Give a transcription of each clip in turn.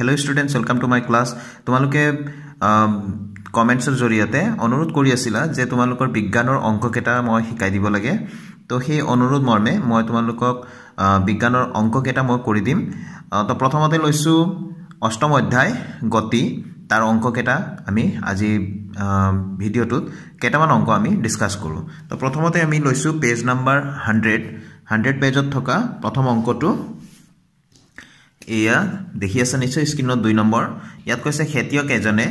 Hello' students welcome to my class তোমালোকে কমেণ্টছৰ জৰিয়তে অনুৰোধ কৰি আছিলা যে তোমালোকৰ বিজ্ঞানৰ অংককেইটা মই শিকাই দিব লাগে। তো সেই অনুৰোধ মৰ্মে মই তোমালোকক বিজ্ঞানৰ অংককেইটা মই কৰি দিম। তো প্ৰথমতে লৈছোঁ অষ্টম অধ্যায় গতি। তাৰ অংককেইটা আমি আজি ভিডিঅ'টোত কেইটামান অংক আমি ডিছকাছ কৰোঁ। তো প্ৰথমতে আমি লৈছোঁ পেজ নাম্বাৰ হাণ্ড্ৰেড হাণ্ড্ৰেড পেজত থকা প্ৰথম অংকটো এয়া দেখি আছে নিশ্চয় স্ক্ৰীণত দুই নম্বৰ। ইয়াত কৈছে খেতিয়ক এজনে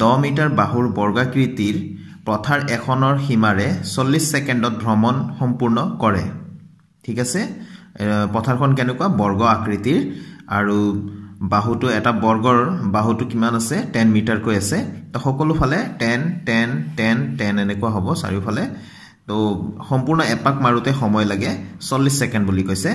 দহ মিটাৰ বাহুৰ বৰ্গাকৃতিৰ পথাৰ এখনৰ সীমাৰে চল্লিছ ছেকেণ্ডত ভ্ৰমণ সম্পূৰ্ণ কৰে। ঠিক আছে? পথাৰখন কেনেকুৱা? বৰ্গ আকৃতিৰ। আৰু বাহুটো এটা বৰ্গৰ বাহুটো কিমান আছে? টেন মিটাৰকৈ আছে। তো সকলোফালে টেন টেন টেন টেন এনেকুৱা হ'ব চাৰিওফালে। তো সম্পূৰ্ণ এপাক মাৰোঁতে সময় লাগে চল্লিছ ছেকেণ্ড বুলি কৈছে।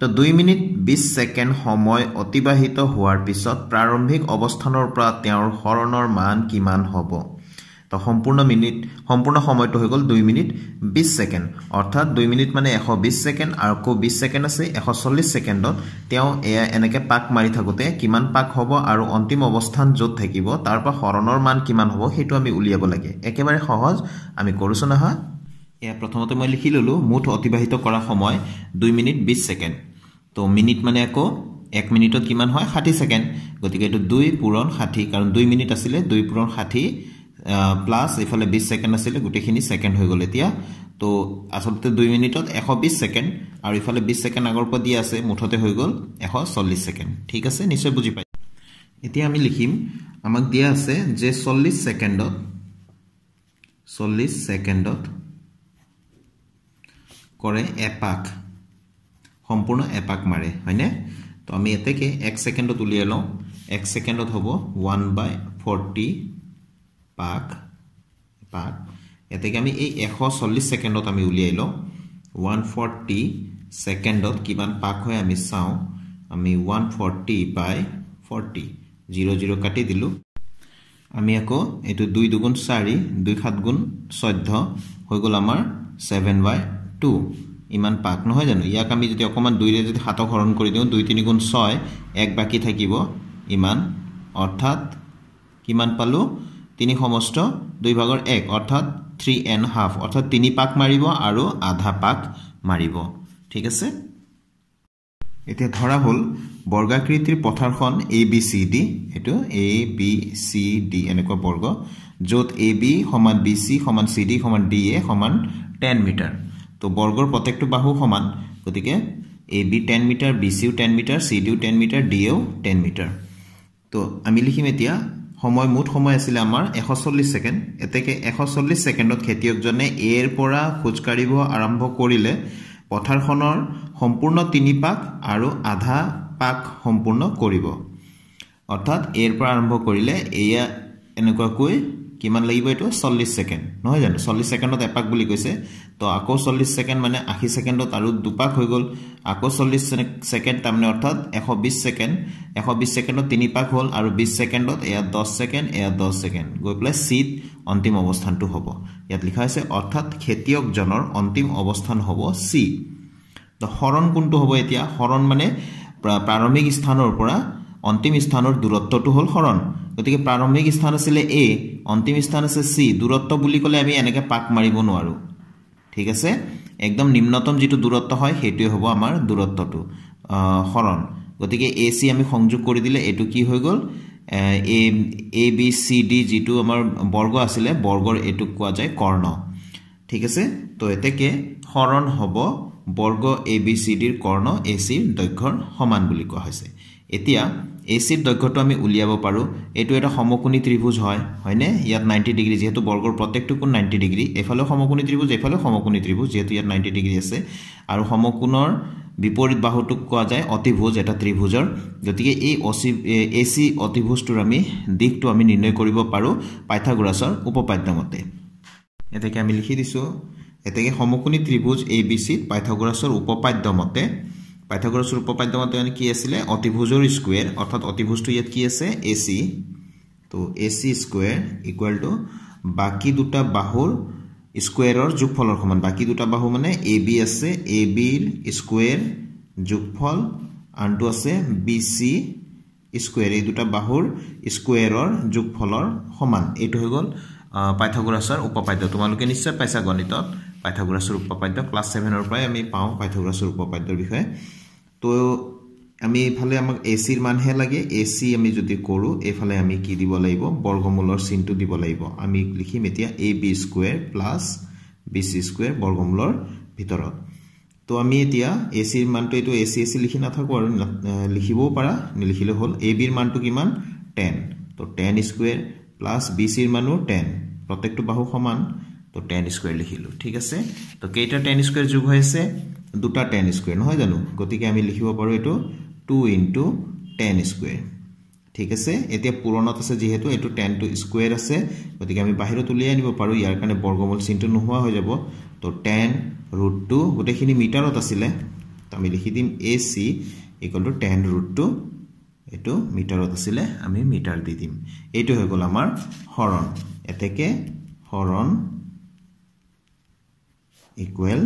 তো দুই মিনিট বিছ ছেকেণ্ড সময় অতিবাহিত হোৱাৰ পিছত প্ৰাৰম্ভিক অৱস্থানৰ পৰা তেওঁৰ হৰণৰ মান কিমান হ'ব? তো সম্পূৰ্ণ মিনিট সম্পূৰ্ণ সময়টো হৈ গ'ল দুই মিনিট বিছ ছেকেণ্ড। অৰ্থাৎ দুই মিনিট মানে এশ বিছ ছেকেণ্ড আৰু আকৌ বিছ ছেকেণ্ড আছে এশ চল্লিছ ছেকেণ্ডত তেওঁ এয়া এনেকৈ পাক মাৰি থাকোঁতে কিমান পাক হ'ব আৰু অন্তিম অৱস্থান য'ত থাকিব তাৰ পৰা হৰণৰ মান কিমান হ'ব সেইটো আমি উলিয়াব লাগে। একেবাৰে সহজ আমি কৰোঁচোন আহা এয়া প্ৰথমতে মই লিখি ল'লোঁ মুঠ অতিবাহিত কৰা সময় দুই মিনিট বিছ ছেকেণ্ড। তো মিনিট মানে আকৌ এক মিনিটত কিমান হয়? ষাঠি ছেকেণ্ড। গতিকে এইটো দুই পূৰণ ষাঠি কাৰণ দুই মিনিট আছিলে দুই পূৰণ ষাঠি প্লাছ এইফালে বিছ ছেকেণ্ড আছিলে গোটেইখিনি ছেকেণ্ড হৈ গ'ল এতিয়া। তো আচলতে দুই মিনিটত এশ বিছ ছেকেণ্ড আৰু ইফালে বিছ ছেকেণ্ড আগৰ পৰা দিয়া আছে মুঠতে হৈ গ'ল এশ চল্লিছ ছেকেণ্ড। ঠিক আছে? নিশ্চয় বুজি পাই। এতিয়া আমি লিখিম আমাক দিয়া আছে যে চল্লিছ ছেকেণ্ডত চল্লিছ ছেকেণ্ডত কৰে এপাক। সম্পূৰ্ণ এপাক মাৰে হয়নে? তো আমি এতেকে এক ছেকেণ্ডত উলিয়াই লওঁ। এক ছেকেণ্ডত হ'ব ওৱান বাই ফৰ্টি পাক পাক এতেকে আমি এই এশ চল্লিছ ছেকেণ্ডত আমি উলিয়াই লওঁ। ওৱান ফৰ্টি ছেকেণ্ডত কিমান পাক হয় আমি চাওঁ। আমি one forty by forty zero' zero' কাটি দিলোঁ। আমি আকৌ এইটো দুই দুগুণ চাৰি দুই সাত গুণ চৈধ্য হৈ গ'ল আমাৰ ছেভেন বাই টু ইমান পাক নহয় জানো? ইয়াক আমি যদি অকণমান দুইৰে যদি সাতক হৰণ কৰি দিওঁ দুই তিনি গুণ ছয় এক বাকী থাকিব ইমান। অৰ্থাৎ কিমান পালোঁ? তিনি সমষ্ট দুই ভাগৰ এক অৰ্থাৎ থ্ৰী এণ্ড হাফ। অৰ্থাৎ তিনি পাক মাৰিব আৰু আধা পাক মাৰিব। ঠিক আছে? এতিয়া ধৰা হ'ল বৰ্গাকৃতিৰ পথাৰখন এ বি চি ডি এইটো এ বি চি ডি এনেকুৱা বৰ্গ য'ত এ বি সমান বি চি সমান চি ডি সমান ডি এ সমান টেন মিটাৰ তো বৰ্গৰ প্ৰত্যেকটো বাহু সমান গতিকে A B ten metre B চিও ten metre C ডিও টেন মিটাৰ ডি এও টেন মিটাৰ। তো আমি লিখিম এতিয়া সময় মুঠ সময় আছিলে আমাৰ এশ চল্লিছ ছেকেণ্ড। এতেকে এশ চল্লিছ ছেকেণ্ডত খেতিয়কজনে এৰ পৰা খোজকাঢ়িব আৰম্ভ কৰিলে। পথাৰখনৰ সম্পূৰ্ণ তিনি পাক আৰু আধা পাক সম্পূৰ্ণ কৰিব। অৰ্থাৎ এৰ পৰা আৰম্ভ কৰিলে এয়া এনেকুৱাকৈ কিমান লাগিব এইটো? চল্লিছ ছেকেণ্ড। নহয় জানো? চল্লিছ ছেকেণ্ডত এপাক বুলি কৈছে। তো আকৌ চল্লিছ ছেকেণ্ড মানে আশী ছেকেণ্ডত আৰু দুপাক হৈ গ'ল। আকৌ চল্লিছ ছেকেণ্ড তাৰমানে অৰ্থাৎ এশ বিছ ছেকেণ্ড। এশ বিছ ছেকেণ্ডত তিনি পাক হ'ল আৰু বিছ ছেকেণ্ডত এয়া দহ ছেকেণ্ড এয়া দহ ছেকেণ্ড। গৈ পেলাই চিত অন্তিম অৱস্থানটো হ'ব। ইয়াত লিখা হৈছে অৰ্থাৎ খেতিয়কজনৰ অন্তিম অৱস্থান হ'ব চি। তো হৰণ কোনটো হ'ব এতিয়া? হৰণ মানে প্ৰাৰম্ভিক স্থানৰ পৰা অন্তিম স্থানৰ দূৰত্বটো হ'ল হৰণ গতিকে প্ৰাৰম্ভিক স্থান আছিলে এ অন্তিম স্থান আছে চি। দূৰত্ব বুলি ক'লে আমি এনেকৈ পাক মাৰিব নোৱাৰোঁ। ঠিক আছে? একদম নিম্নতম যিটো দূৰত্ব হয় সেইটোৱে হ'ব আমাৰ দূৰত্বটো হৰণ গতিকে এ চি আমি সংযোগ কৰি দিলে এইটো কি হৈ গ'ল? A A B C D যিটো আমাৰ বৰ্গ আছিলে বৰ্গৰ এইটোক কোৱা যায় কৰ্ণ। ঠিক আছে? তো এতেকে হৰণ হ'ব বৰ্গ এ বি চি ডিৰ কৰ্ণ এ চিৰ দৈৰ্ঘ্যৰ সমান বুলি কোৱা হৈছে। এতিয়া এ চিৰ দৈৰ্ঘ্যটো আমি উলিয়াব পাৰোঁ। এইটো এটা সমকোণী ত্ৰিভুজ হয় হয়নে? ইয়াত নাইণ্টি ডিগ্ৰী যিহেতু বৰ্গৰ প্ৰত্যেকটো কোণ নাইণ্টি ডিগ্ৰী এইফালেও সমকোণী ত্ৰিভুজ এইফালেও সমকোণী ত্ৰিভুজ যিহেতু ইয়াত নাইণ্টি ডিগ্ৰী আছে। আৰু সমকোণৰ বিপৰীত বাহুটোক কোৱা যায় অতিভুজ এটা ত্ৰিভুজৰ। গতিকে এই অচি এ চি অতিভুজটোৰ আমি দিশটো আমি নিৰ্ণয় কৰিব পাৰোঁ পাইথাগোৰাছৰ উপপাদ্য মতে এতেকে আমি লিখি দিছোঁ। এতেকে সমকোণী ত্ৰিভুজ এ বি চিত পাইথাগোৰাছৰ উপপাদ্য মতে পাইথাগোৰাছৰ উপপাদ্য মতে মানে কি আছিলে? অতিভুজৰ স্কুৱেৰ অৰ্থাৎ অতিভুজটো ইয়াত কি আছে? এ চি তো চি স্কুৱেৰ ইকুৱেল টু বাকী দুটা বাহুৰ স্কুৱেৰৰ যোগফলৰ সমান। বাকী দুটা বাহু মানে এ বি আছে এ বিৰ স্কুৱেৰ যোগফল আনটো আছে বি চি স্কুৱেৰ এই দুটা বাহুৰ স্কুৱেৰৰ যোগফলৰ সমান। এইটো হৈ গ'ল পাইথাগোৰাছৰ উপপাদ্য। তোমালোকে নিশ্চয় পাইছা গণিতত। পাইথাগোৰাছৰ উপপাদ্য ক্লাছ ছেভেনৰ পৰাই আমি পাওঁ পাইথাগোৰাছৰ উপপাদ্যৰ বিষয়ে। তো আমি এইফালে আমাক এ চিৰ মানহে লাগে। এ চি আমি যদি কৰোঁ এইফালে আমি কি দিব লাগিব? বৰ্গমূলৰ চিনটো দিব লাগিব। আমি লিখিম এতিয়া A B square plus B C square বৰ্গমূলৰ ভিতৰত। তো আমি এতিয়া এ চিৰ মানটো এইটো এ চি এ চি লিখি নাথাকোঁ আৰু লিখিবও পাৰা। নিলিখিলেও হ'ল এ বিৰ মানটো কিমান? টেন। তো টেন স্কুৱেৰ প্লাছ বি চিৰ মানো টেন। প্ৰত্যেকটো বাহু সমান। তো টেন স্কুৱেৰ লিখিলোঁ। ঠিক আছে? তো কেইটা টেন স্কুৱেৰ যোগ হৈ আছে? দুটা টেন স্কুৱেৰ নহয় জানো? গতিকে আমি লিখিব পাৰোঁ এইটো টু ইনটু টেন স্কুৱেৰ ঠিক আছে? এতিয়া পূৰণত আছে যিহেতু এইটো টেনটো স্কুৱেৰ আছে। গতিকে আমি বাহিৰত উলিয়াই আনিব পাৰোঁ। ইয়াৰ কাৰণে বৰ্গমূল চিনটো নোহোৱা হৈ যাব। তো টেন ৰুট টু গোটেইখিনি মিটাৰত আছিলে। তো আমি লিখি দিম A C equal to ten root two এইটো মিটাৰত আছিলে। আমি মিটাৰ দি দিম। এইটো হৈ গ'ল আমাৰ হৰণ। এতেকে হৰণ equal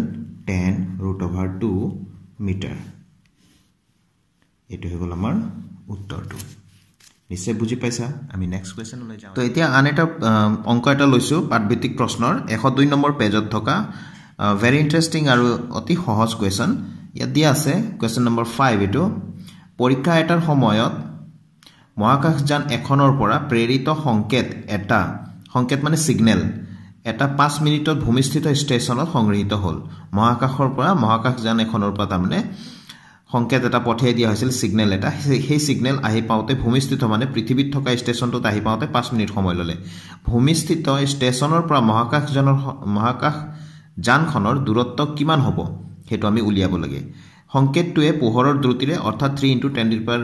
ten root over two metre এইটো হৈ গ'ল আমাৰ উত্তৰটো। নিশ্চয় বুজি পাইছা? আমি নেক্সট কুৱেশ্যনলৈ যাওঁ। তো এতিয়া আন এটা অংক এটা লৈছোঁ পাঠভিত্তিক প্ৰশ্নৰ। এশ দুই নম্বৰ পেজত থকা ভেৰি ইণ্টাৰেষ্টিং আৰু অতি সহজ কুৱেশ্যন ইয়াত দিয়া আছে কুৱেশ্যন নম্বৰ ফাইভ এইটো। পৰীক্ষা এটাৰ সময়ত মহাকাশযান এখনৰ পৰা প্ৰেৰিত সংকেত এটা সংকেত মানে ছিগনেল এটা পাঁচ মিনিটত ভূমিস্থিত ষ্টেচনত সংগৃহীত হ'ল। মহাকাশৰ পৰা মহাকাশযান এখনৰ পৰা তাৰমানে সংকেত এটা পঠিয়াই দিয়া হৈছিল ছিগনেল এটা। সেই ছিগনেল আহি পাওঁতে ভূমিস্থিত মানে পৃথিৱীত থকা ষ্টেচনটোত আহি পাওঁতে পাঁচ মিনিট সময় ল'লে। ভূমিস্থিত ষ্টেচনৰ পৰা মহাকাশযানৰ মহাকাশ যানখনৰ দূৰত্ব কিমান হ'ব সেইটো আমি উলিয়াব লাগে। সংকেতটোৱে পোহৰৰ দ্ৰুতিৰে অৰ্থাৎ three into ten power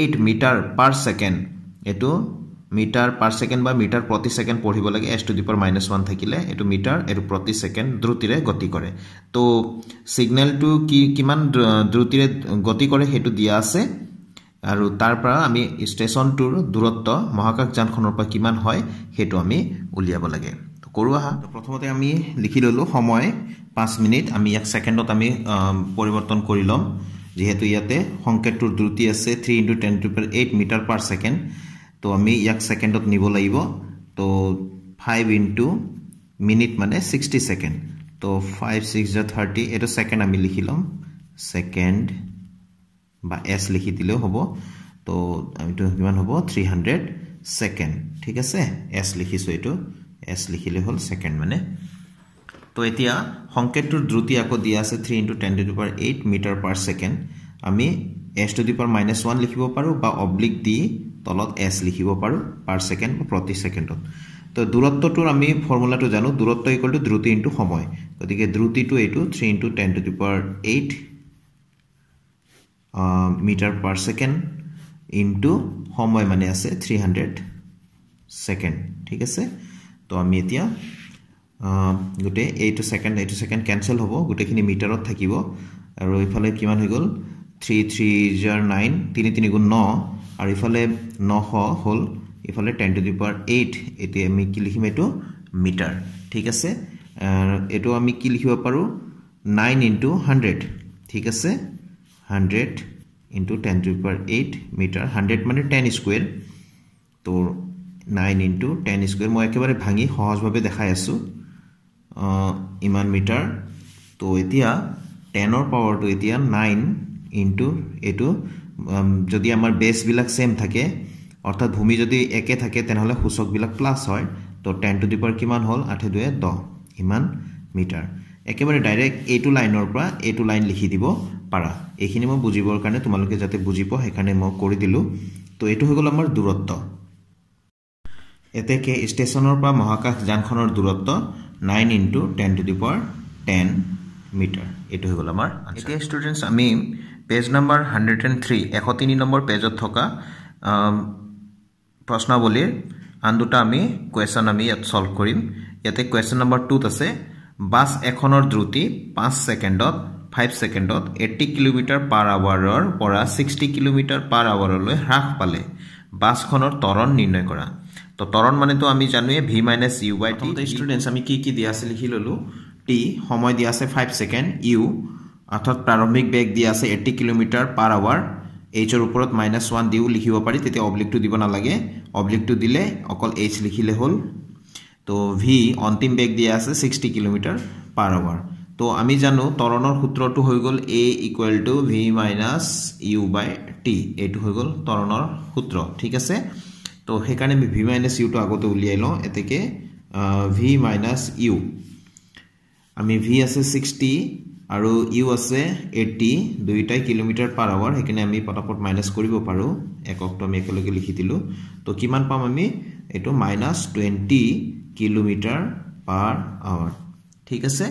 eight metre per second এইটো মিটাৰ পাৰ ছেকেণ্ড বা মিটাৰ প্ৰতি ছেকেণ্ড পঢ়িব লাগে S to the power minus one থাকিলে এইটো মিটাৰ এইটো প্ৰতি ছেকেণ্ড দ্ৰুতিৰে গতি কৰে। তো ছিগনেলটো কি কিমান দ্ৰুতিৰে গতি কৰে সেইটো দিয়া আছে। আৰু তাৰ পৰা আমি ষ্টেচনটোৰ দূৰত্ব মহাকাশযানখনৰ পৰা কিমান হয় সেইটো আমি উলিয়াব লাগে। কৰোঁ আহা। প্ৰথমতে আমি লিখি ল'লোঁ সময় পাঁচ মিনিট। আমি ইয়াক ছেকেণ্ডত আমি পৰিৱৰ্তন কৰি ল'ম। যিহেতু ইয়াতে সংকেতটোৰ দ্ৰুতি আছে three into ten to power eight metre per second তো আমি ইয়াক ছেকেণ্ডত নিব লাগিব। তো ফাইভ ইণ্টু মিনিট মানে ছিক্সটি ছেকেণ্ড তো ফাইভ ছিক্স জ থাৰ্টি এইটো ছেকেণ্ড আমি লিখি ল'ম। ছেকেণ্ড বা এছ লিখি দিলেও হ'ব। তো কিমান হ'ব? থ্ৰী হাণ্ড্ৰেড ছেকেণ্ড ঠিক আছে? এছ লিখিছোঁ এইটো। এছ লিখিলে হ'ল ছেকেণ্ড মানে। তো এতিয়া সংকেতটোৰ দ্ৰুতি আকৌ দিয়া আছে three into ten to the power eight metre per second আমি S to the power minus one লিখিব পাৰোঁ বা অব্লিক দি তলত এছ লিখিব পাৰোঁ পাৰ ছেকেণ্ড বা প্ৰতি ছেকেণ্ডত তো দূৰত্বটোৰ আমি ফৰ্মুলাটো জানো দূৰত্ব ইকুৱেল টু দ্ৰুতি ইনটু সময়। গতিকে দ্ৰুতিটো এইটো three into ten to the power eight metre per second into সময় মানে আছে থ্ৰী হাণ্ড্ৰেড ছেকেণ্ড ঠিক আছে? তো আমি এতিয়া গোটেই এইটো ছেকেণ্ড এইটো ছেকেণ্ড কেঞ্চেল হ'ব গোটেইখিনি মিটাৰত থাকিব। আৰু এইফালে কিমান হৈ গ'ল? থ্ৰী থ্ৰী জাৰ নাইন তিনি তিনি গুণ ন আৰু ইফালে নশ হ'ল ইফালে ten to the power eight এতিয়া আমি কি লিখিম এইটো? মিটাৰ ঠিক আছে? এইটো আমি কি লিখিব পাৰোঁ? নাইন ইণ্টু হাণ্ড্ৰেড ঠিক আছে? Hundred into ten to power eight metre hundred মানে টেন স্কুৱেৰ তো নাইন ইণ্টু টেন স্কুৱেৰ মই একেবাৰে ভাঙি সহজভাৱে দেখাই আছোঁ ইমান মিটাৰ তো এতিয়া টেনৰ পাৱাৰটো এতিয়া নাইন ইণ্টু এইটো যদি আমাৰ বেছবিলাক ছেম থাকে অৰ্থাৎ ভূমি যদি একে থাকে তেনেহ'লে সূচকবিলাক প্লাছ হয় তো টেন টু দি পাৱাৰ কিমান হ'ল? আঠে দুয়ে দহ। ইমান মিটাৰ। একেবাৰে ডাইৰেক্ট এইটো লাইনৰ পৰা এইটো লাইন লিখি দিব পাৰা। এইখিনি মই বুজিবৰ কাৰণে তোমালোকে যাতে বুজি পোৱা সেইকাৰণে মই কৰি দিলোঁ। তো এইটো হৈ গ'ল আমাৰ দূৰত্ব। এতেকে ষ্টেচনৰ পৰা মহাকাশ যানখনৰ দূৰত্ব nine into ten to the power ten metre. এইটো হৈ গ'ল আমাৰ এতিয়া ষ্টুডেণ্টছ আমি page number hundred and three এশ তিনি নম্বৰ পেজত থকা প্ৰশ্নাৱলীৰ আন দুটা আমি কুৱেশ্যন আমি ইয়াত ছল্ভ কৰিম। ইয়াতে কুৱেশ্যন নম্বৰ টুত আছে বাছ এখনৰ দ্ৰুতি পাঁচ ছেকেণ্ডত ফাইভ ছেকেণ্ডত এইট্টি কিলোমিটাৰ পাৰ আৱাৰৰ পৰা ছিক্সটি কিলোমিটাৰ পাৰ আৱাৰলৈ হ্ৰাস পালে। বাছখনৰ ত্বৰণ নিৰ্ণয় কৰা। তো ত্বৰণ মানেতো আমি জানোৱে V minus U by T students আমি কি কি দিয়া আছে লিখি ল'লোঁ। টি সময় দিয়া আছে ফাইভ ছেকেণ্ড ইউ অৰ্থাৎ প্ৰাৰম্ভিক বেগ দিয়া আছে এইট্টি কিলোমিটাৰ পাৰ আৱাৰ এইচৰ ওপৰত মাইনাছ ওৱান দিও লিখিব পাৰি তেতিয়া অব্লিকটো দিব নালাগে। অব্লিকটো দিলে অকল এইচ লিখিলে হ'ল। তো ভি অন্তিম বেগ দিয়া আছে ছিক্সটি কিলোমিটাৰ পাৰ আৱাৰ তো আমি জানো তৰণৰ সূত্ৰটো হৈ গ'ল A equal to V minus U by T এইটো হৈ গ'ল তৰণৰ সূত্ৰ ঠিক আছে? তো সেইকাৰণে আমি ভি মাইনাছ ইউটো আগতে উলিয়াই লওঁ এতেকে ভি মাইনাছ ইউ আমি ভি আছে ছিক্সটি আৰু ইউ আছে এইটি দুয়োটাই কিলোমিটাৰ পাৰ আৱাৰ সেইকাৰণে আমি পটাপট মাইনাছ কৰিব পাৰোঁ। এককটো আমি একেলগে লিখি দিলোঁ। তো কিমান পাম আমি? এইটো minus twenty kilometre per hour. ঠিক আছে?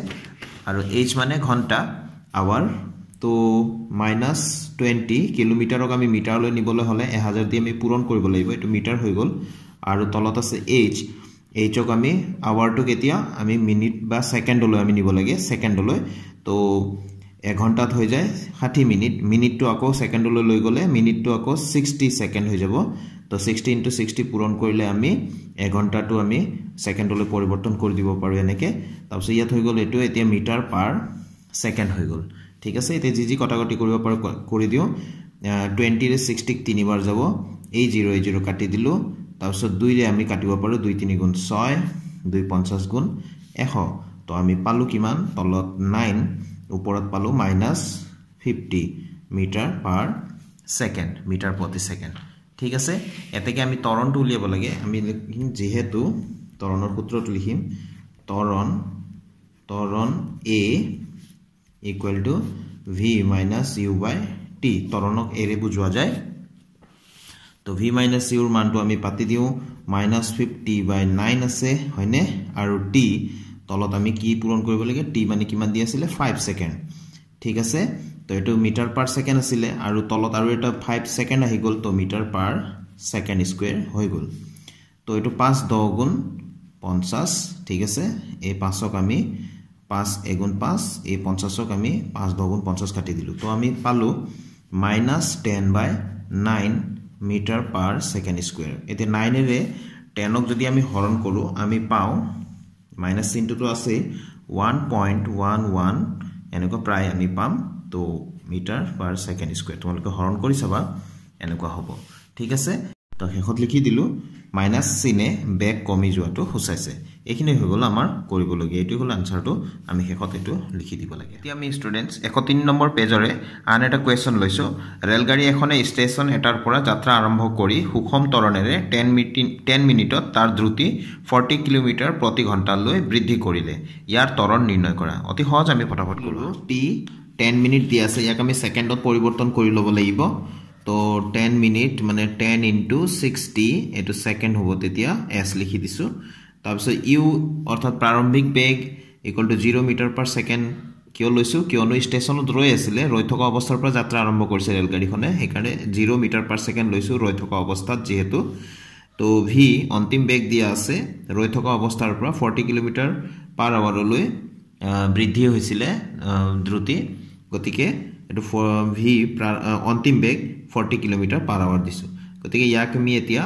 আৰু এইচ মানে ঘণ্টা আৱাৰ। তো মাইনাছ টুৱেণ্টি কিলোমিটাৰক আমি মিটাৰলৈ নিবলৈ হ'লে এহাজাৰ দি আমি পূৰণ কৰিব লাগিব। এইটো মিটাৰ হৈ গ'ল। আৰু তলত আছে এইচ। এইচক আমি আৱাৰটোক এতিয়া আমি মিনিট বা ছেকেণ্ডলৈ আমি নিব লাগে। ছেকেণ্ডলৈ। তো এঘণ্টাত হৈ যায় ষাঠি মিনিট। মিনিটটো আকৌ ছেকেণ্ডলৈ লৈ গ'লে মিনিটটো আকৌ ছিক্সটি ছেকেণ্ড হৈ যাব। তো ছিক্সটি ইণ্টু ছিক্সটি পূৰণ কৰিলে আমি এঘণ্টাটো আমি ছেকেণ্ডলৈ পৰিৱৰ্তন কৰি দিব পাৰোঁ এনেকৈ। তাৰপিছত ইয়াত হৈ গ'ল এইটো এতিয়া মিটাৰ পাৰ ছেকেণ্ড হৈ গ'ল। ঠিক আছে এতিয়া যি যি কটাকটি কৰিব পাৰোঁ কৰি দিওঁ। টুৱেণ্টিৰে ছিক্সটিক তিনিবাৰ যাব। এই জিৰ' এই জিৰ' কাটি দিলোঁ। তাৰপিছত দুইৰে আমি কাটিব পাৰোঁ দুই তিনি গুণ ছয় দুই পঞ্চাছ গুণ এশ। তো আমি পালোঁ কিমান? তলত নাইন ওপৰত পালোঁ minus fifty metre per second metre প্ৰতি ছেকেণ্ড ঠিক আছে? এতেকে আমি তৰণটো উলিয়াব লাগে। আমি লিখিম যিহেতু তৰণৰ সূত্ৰটো লিখিম তৰণ তৰণ A equal to V minus U by T তৰণক এৰে বুজোৱা যায়। তো ভি মাইনাছ ইউৰ মানটো আমি পাতি দিওঁ। মাইনাছ ফিফটি বাই নাইন আছে হয়নে? আৰু টি তলত আমি কি পূৰণ কৰিব লাগে? টি মানে কিমান দি আছিলে? ফাইভ ছেকেণ্ড ঠিক আছে? তো এইটো মিটাৰ পাৰ ছেকেণ্ড আছিলে আৰু তলত আৰু এটা ফাইভ ছেকেণ্ড আহি গ'ল তো মিটাৰ পাৰ ছেকেণ্ড স্কুৱেৰ হৈ গ'ল। তো এইটো পাঁচ দহ গুণ পঞ্চাছ ঠিক আছে? এই পাঁচক আমি পাঁচ এগুণ পাঁচ এই পঞ্চাছক আমি পাঁচ দহ গুণ পঞ্চাছ কাটি দিলোঁ। তো আমি পালোঁ minus ten by nine metre per second square. এতিয়া নাইনেৰে টেনক যদি আমি হৰণ কৰোঁ আমি পাওঁ মাইনাছ চিনটোতো আছেই ওৱান পইণ্ট ওৱান ওৱান এনেকুৱা প্ৰায় আমি পাম। তো মিটাৰ পাৰ ছেকেণ্ড স্কুৱেৰ। তোমালোকে হৰণ কৰি চাবা এনেকুৱা হ'ব। ঠিক আছে? তো শেষত লিখি দিলোঁ। মাইনাছ চিনে বেগ কমি যোৱাটো সূচাইছে। এইখিনি হৈ গ'ল আমাৰ কৰিবলগীয়া। এইটো হ'ল আনচাৰটো। আমি শেষত এইটো লিখি দিব লাগে। এতিয়া আমি ষ্টুডেণ্টছ এশ তিনি নম্বৰ পেজৰে আন এটা কুৱেশ্যন লৈছোঁ। ৰেলগাড়ী এখনে ষ্টেচন এটাৰ পৰা যাত্ৰা আৰম্ভ কৰি সুষম তৰণেৰে টেন মিটি টেন মিনিটত তাৰ দ্ৰুতি ফৰ্টি কিলোমিটাৰ প্ৰতি ঘণ্টালৈ বৃদ্ধি কৰিলে। ইয়াৰ ত্বৰণ নিৰ্ণয় কৰা। অতি সহজ আমি ফটাফট কৰোঁ। টি টেন মিনিট দিয়া আছে। ইয়াক আমি ছেকেণ্ডত পৰিৱৰ্তন কৰি ল'ব লাগিব। তো টেন মিনিট মানে টেন ইনটু ছিক্সটি এইটো ছেকেণ্ড হ'ব তেতিয়া এছ লিখি দিছোঁ। তাৰপিছত ইউ অৰ্থাৎ প্ৰাৰম্ভিক বেগ equal to zero' metre per second কিয় লৈছোঁ? কিয়নো ষ্টেচনত ৰৈ আছিলে ৰৈ থকা অৱস্থাৰ পৰা যাত্ৰা আৰম্ভ কৰিছে ৰেলগাড়ীখনে সেইকাৰণে জিৰ' মিটাৰ পাৰ ছেকেণ্ড লৈছোঁ ৰৈ থকা অৱস্থাত যিহেতু। তো ভি অন্তিম বেগ দিয়া আছে ৰৈ থকা অৱস্থাৰ পৰা ফৰ্টি কিলোমিটাৰ পাৰ আৱাৰলৈ বৃদ্ধি হৈছিলে দ্ৰুতি। গতিকে এইটো ভি অন্তিম বেগ ফৰ্টি কিলোমিটাৰ পাৰ আৱাৰ দিছোঁ। গতিকে ইয়াক আমি এতিয়া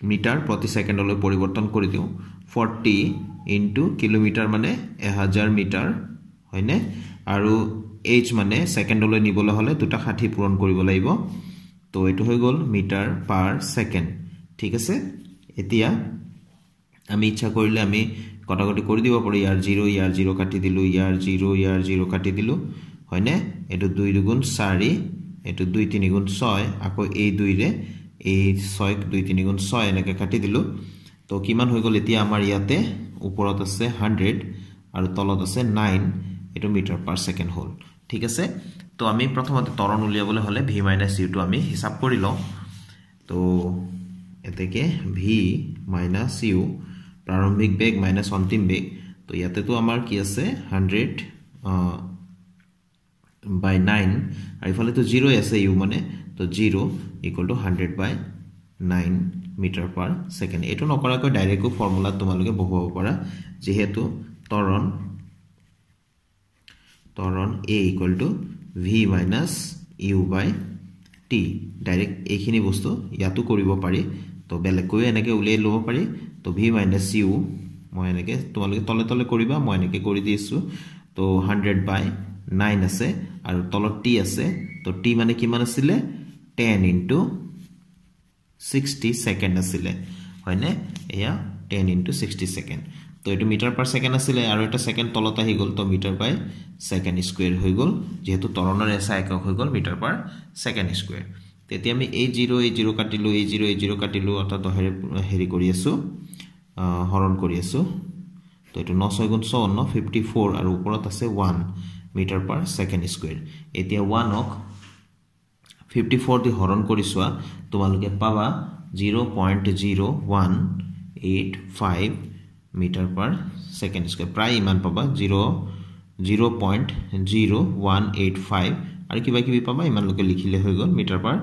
মিটাৰ প্ৰতি ছেকেণ্ডলৈ পৰিৱৰ্তন কৰি দিওঁ। ফৰ্টি ইনটু কিলোমিটাৰ মানে এহাজাৰ মিটাৰ হয়নে? আৰু এইচ মানে ছেকেণ্ডলৈ নিবলৈ হ'লে দুটা ষাঠি পূৰণ কৰিব লাগিব। তো এইটো হৈ গ'ল মিটাৰ পাৰ ছেকেণ্ড। ঠিক আছে? এতিয়া আমি ইচ্ছা কৰিলে আমি কটাকটি কৰি দিব পাৰোঁ। ইয়াৰ জিৰ' ইয়াৰ জিৰ' কাটি দিলোঁ ইয়াৰ জিৰ' ইয়াৰ জিৰ' কাটি দিলোঁ হয়নে? এইটো দুই দুগুণ চাৰি এইটো দুই তিনি গুণ ছয় আকৌ এই দুইৰে এই ছয় দুই তিনি গুণ ছয় এনেকৈ কাটি দিলোঁ। তো কিমান হৈ গ'ল এতিয়া আমাৰ ইয়াতে? ওপৰত আছে হাণ্ড্ৰেড আৰু তলত আছে নাইন এইটো মিটাৰ পাৰ ছেকেণ্ড হ'ল। ঠিক আছে? তো আমি প্ৰথমতে তৰণ উলিয়াবলৈ হ'লে ভি মাইনাছ ইউটো আমি হিচাপ কৰি লওঁ। তো এতেকে ভি মাইনাছ ইউ প্ৰাৰম্ভিক বেগ মাইনাছ অন্তিম বেগ। তো ইয়াতেতো আমাৰ কি আছে? হাণ্ড্ৰেড বাই নাইন আৰু ইফালেতো জিৰ'ই আছে ইউ মানে তো zero' equal to hundred by nine metre per second এইটো নকৰাকৈ ডাইৰেক্টো ফৰ্মুলাত তোমালোকে বহুৱাব পাৰা যিহেতু তৰণ তৰণ A equal to V minus U by T direct এইখিনি বস্তু ইয়াতো কৰিব পাৰি তো বেলেগকৈও এনেকৈ উলিয়াই ল'ব পাৰি তো ভি মাইনাছ ইউ মই এনেকৈ তোমালোকে তলে তলে কৰিবা মই এনেকৈ কৰি দিছোঁ তো হাণ্ড্ৰেড বাই নাইন আছে আৰু তলত টি আছে তো টি মানে কিমান আছিলে টেন ইণ্টু ছিক্সটি ছেকেণ্ড আছিলে হয়নে এয়া টেন ইণ্টু ছিক্সটি ছেকেণ্ড তো এইটো মিটাৰ পাৰ ছেকেণ্ড আছিলে আৰু এটা ছেকেণ্ড তলত আহি গ'ল তো মিটাৰ বাই ছেকেণ্ড স্কুৱেৰ হৈ গ'ল যিহেতু তৰণৰ এছা একক হৈ গ'ল মিটাৰ পাৰ ছেকেণ্ড স্কুৱেৰ তেতিয়া আমি এই জিৰ' এই জিৰ' কাটিলোঁ এই জিৰ' এই জিৰ' কাটিলোঁ অৰ্থাৎ হেৰি হেৰি কৰি আছোঁ হৰণ কৰি আছোঁ তো এইটো ন ছয় গুণ চৌৱন্ন ফিফটি ফ'ৰ আৰু ওপৰত আছে one metre per second square. এতিয়া ওৱানক ফিফটি ফ'ৰ দি হৰণ কৰি চোৱা। তোমালোকে পাবা zero' point zero' one eight five metre per second square. প্ৰায় ইমান পাবা zero' zero' point zero' one eight five আৰু কিবা কিবি পাবা ইমানলৈকে লিখিলে হৈ গ'ল মিটাৰ পাৰ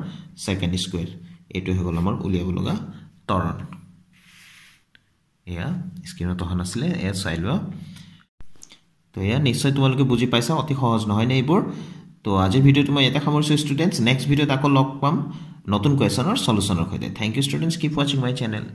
ছেকেণ্ড স্কুৱেৰ। এইটো হৈ গ'ল আমাৰ উলিয়াব লগা তৰণ। এয়া স্ক্ৰীণত অহা নাছিলে এয়া চাই লোৱা। তো এয়া নিশ্চয় তোমালোকে বুজি পাইছা অতি সহজ নহয়নে এইবোৰ? তো আজিৰ ভিডিঅ'টো মই ইয়াতে সামৰিছোঁ ষ্টুডেণ্টছ নেক্সট ভিডিঅ'ত আকৌ লগ পাম নতুন কুৱেশ্যনৰ চলুশ্যনৰ সৈতে। থেংক ইউ ষ্টুডেণ্টছ কিপ ৱাচিং মাই চেনেল